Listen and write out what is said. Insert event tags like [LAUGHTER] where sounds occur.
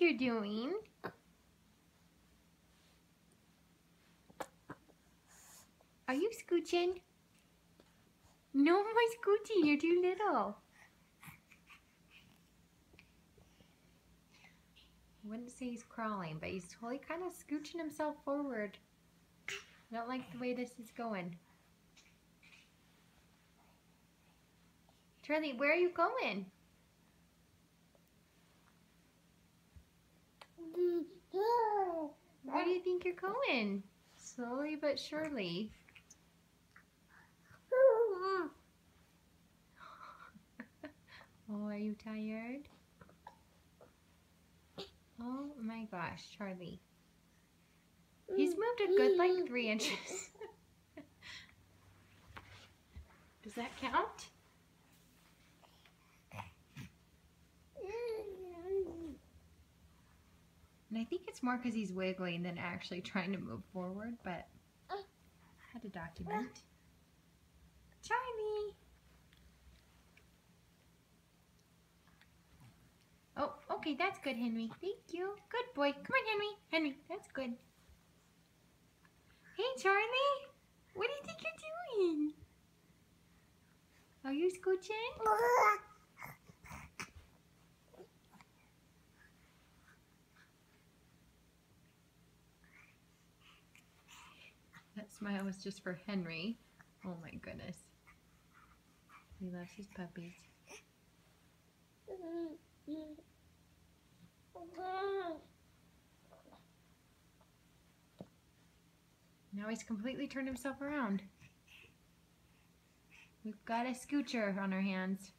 you're doing. Are you scooching? No more scooching, you're too little. I wouldn't say he's crawling, but he's totally kind of scooching himself forward. I don't like the way this is going. Charlie, where are you going? Where do you think you're going? Slowly but surely. [LAUGHS] oh, are you tired? Oh my gosh, Charlie. He's moved a good like three inches. [LAUGHS] Does that count? And I think it's more because he's wiggling than actually trying to move forward, but I had to document. Charlie! Oh, okay, that's good, Henry. Thank you. Good boy. Come on, Henry. Henry, that's good. Hey, Charlie. What do you think you're doing? Are you scooching? [LAUGHS] That smile was just for Henry. Oh my goodness. He loves his puppies. Now he's completely turned himself around. We've got a scoocher on our hands.